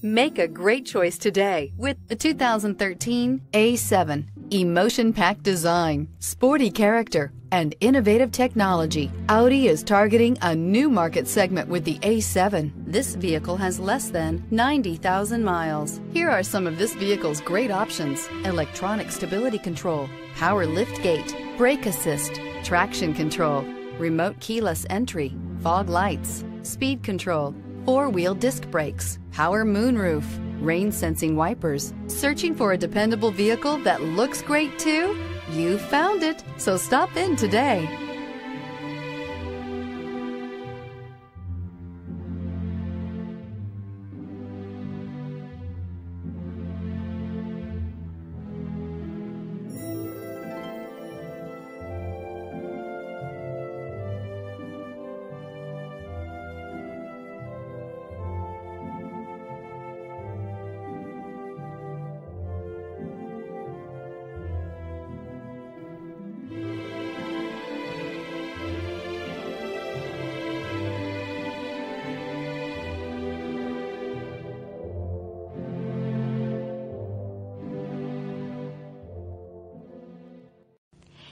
Make a great choice today with the 2013 A7. Emotion packed design, sporty character, and innovative technology. Audi is targeting a new market segment with the A7. This vehicle has less than 90,000 miles. Here are some of this vehicle's great options electronic stability control, power lift gate, brake assist, traction control, remote keyless entry, fog lights, speed control four-wheel disc brakes, power moonroof, rain sensing wipers. Searching for a dependable vehicle that looks great too? You found it, so stop in today.